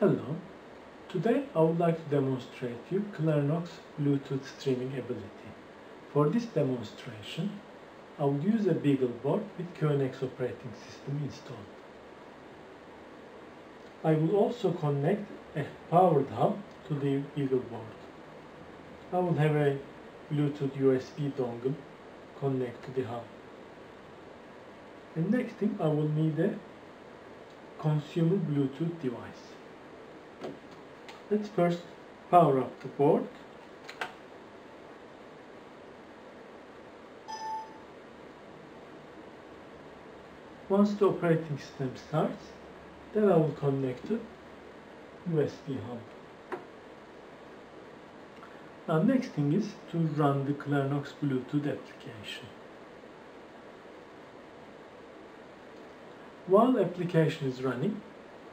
Hello. Today I would like to demonstrate you Clarinox Bluetooth streaming ability. For this demonstration, I will use a BeagleBoard with QNX operating system installed. I will also connect a powered hub to the BeagleBoard. I will have a Bluetooth USB dongle connect to the hub. And next thing I will need a consumer Bluetooth device. Let's first power up the board. Once the operating system starts, then I will connect to USB hub. Now next thing is to run the Clarinox Bluetooth application. While application is running,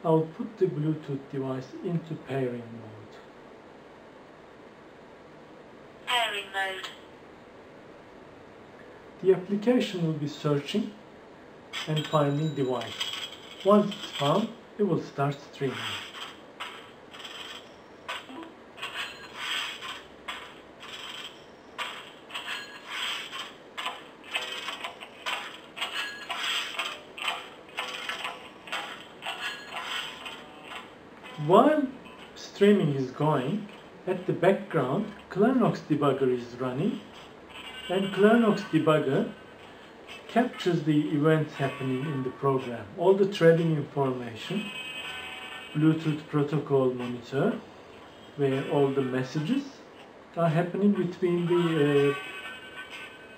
I will put the Bluetooth device into pairing mode. Pairing mode. The application will be searching and finding device. Once it's found, it will start streaming. While streaming is going, at the background, Clarinox debugger is running and Clarinox debugger captures the events happening in the program. All the threading information, Bluetooth protocol monitor, where all the messages are happening between the uh,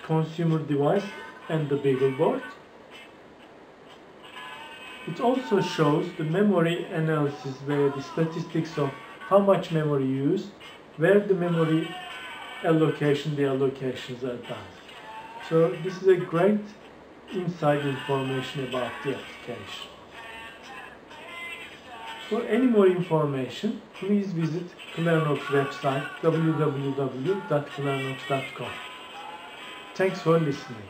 consumer device and the BeagleBoard. It also shows the memory analysis where the statistics of how much memory used, where the memory allocation, the allocations are done. So this is a great inside information about the application. For any more information, please visit Clarinox website www.clarinox.com. Thanks for listening.